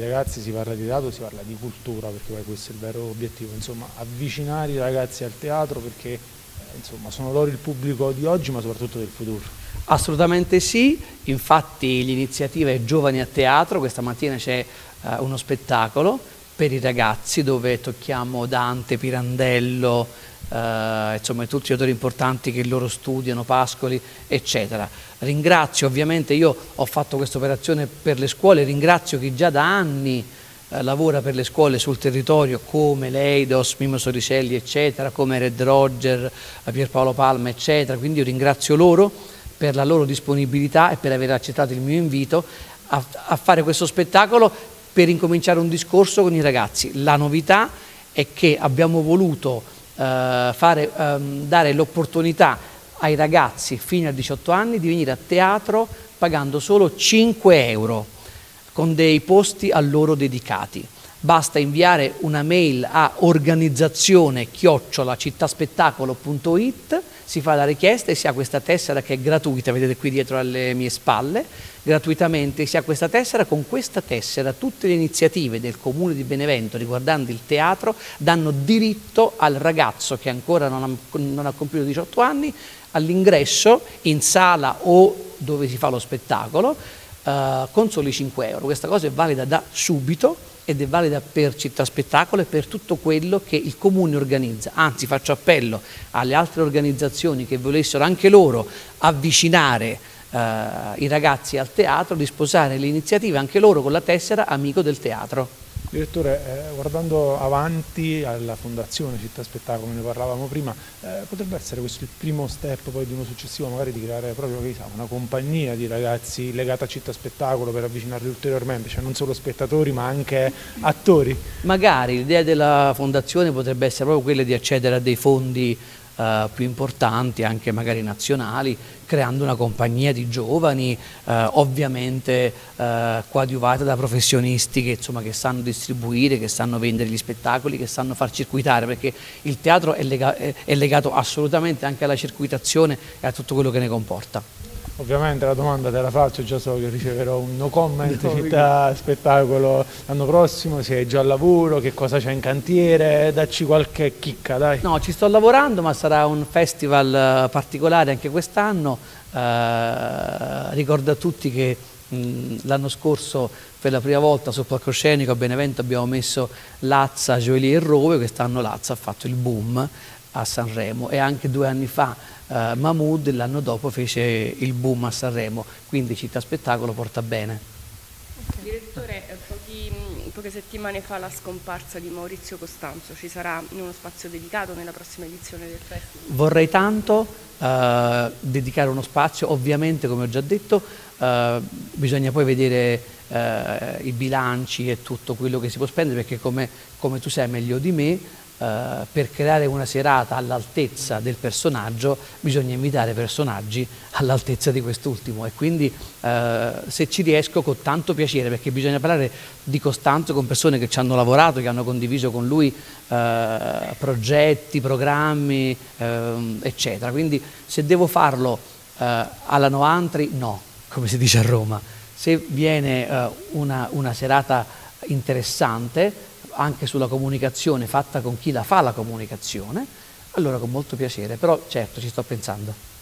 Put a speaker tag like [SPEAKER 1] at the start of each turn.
[SPEAKER 1] ragazzi si parla di teatro, si parla di cultura, perché poi questo è il vero obiettivo, insomma, avvicinare i ragazzi al teatro perché eh, insomma, sono loro il pubblico di oggi ma soprattutto del futuro.
[SPEAKER 2] Assolutamente sì, infatti l'iniziativa è Giovani a Teatro, questa mattina c'è eh, uno spettacolo per i ragazzi dove tocchiamo Dante, Pirandello, eh, insomma tutti gli autori importanti che loro studiano, Pascoli, eccetera. Ringrazio ovviamente, io ho fatto questa operazione per le scuole, ringrazio chi già da anni eh, lavora per le scuole sul territorio come l'Eidos, Mimo Soricelli, eccetera, come Red Roger, Pierpaolo Palma, eccetera, quindi io ringrazio loro per la loro disponibilità e per aver accettato il mio invito a, a fare questo spettacolo per incominciare un discorso con i ragazzi. La novità è che abbiamo voluto eh, fare, ehm, dare l'opportunità ai ragazzi fino a 18 anni di venire a teatro pagando solo 5 euro con dei posti a loro dedicati. Basta inviare una mail a organizzazione chiocciolacittaspettacolo.it si fa la richiesta e si ha questa tessera che è gratuita, vedete qui dietro alle mie spalle, gratuitamente si ha questa tessera, con questa tessera tutte le iniziative del Comune di Benevento riguardanti il teatro danno diritto al ragazzo che ancora non ha, non ha compiuto 18 anni all'ingresso in sala o dove si fa lo spettacolo eh, con soli 5 euro. Questa cosa è valida da subito ed è valida per Città Spettacolo e per tutto quello che il Comune organizza. Anzi faccio appello alle altre organizzazioni che volessero anche loro avvicinare eh, i ragazzi al teatro, di sposare l'iniziativa anche loro con la tessera Amico del Teatro.
[SPEAKER 1] Direttore, eh, guardando avanti alla Fondazione Città Spettacolo, ne parlavamo prima, eh, potrebbe essere questo il primo step poi di uno successivo, magari di creare proprio sa, una compagnia di ragazzi legata a Città Spettacolo per avvicinarli ulteriormente, cioè non solo spettatori ma anche attori?
[SPEAKER 2] Magari l'idea della Fondazione potrebbe essere proprio quella di accedere a dei fondi eh, più importanti, anche magari nazionali, creando una compagnia di giovani, eh, ovviamente eh, coadiuvata da professionisti che, insomma, che, sanno distribuire, che sanno vendere gli spettacoli, che sanno far circuitare, perché il teatro è, lega è legato assolutamente anche alla circuitazione e a tutto quello che ne comporta.
[SPEAKER 1] Ovviamente la domanda te la faccio, già so che riceverò un no comment no, città spettacolo l'anno prossimo, se hai già al lavoro, che cosa c'è in cantiere, dacci qualche chicca dai.
[SPEAKER 2] No, ci sto lavorando ma sarà un festival eh, particolare anche quest'anno, eh, ricordo a tutti che l'anno scorso per la prima volta sul palcoscenico a Benevento abbiamo messo Lazza, Gioeli e Rove, quest'anno Lazza ha fatto il boom a Sanremo. E anche due anni fa eh, Mahmood l'anno dopo fece il boom a Sanremo, quindi Città Spettacolo porta bene.
[SPEAKER 3] Direttore, eh, pochi, poche settimane fa la scomparsa di Maurizio Costanzo, ci sarà uno spazio dedicato nella prossima edizione del festival?
[SPEAKER 2] Vorrei tanto eh, dedicare uno spazio, ovviamente come ho già detto eh, bisogna poi vedere eh, i bilanci e tutto quello che si può spendere perché come, come tu sai meglio di me eh, per creare una serata all'altezza del personaggio bisogna invitare personaggi all'altezza di quest'ultimo. E quindi eh, se ci riesco con tanto piacere perché bisogna parlare di Costanzo con persone che ci hanno lavorato, che hanno condiviso con lui eh, progetti, programmi ehm, eccetera, quindi se devo farlo eh, alla Noantri no, come si dice a Roma, se viene eh, una, una serata interessante anche sulla comunicazione fatta con chi la fa la comunicazione, allora con molto piacere, però certo ci sto pensando.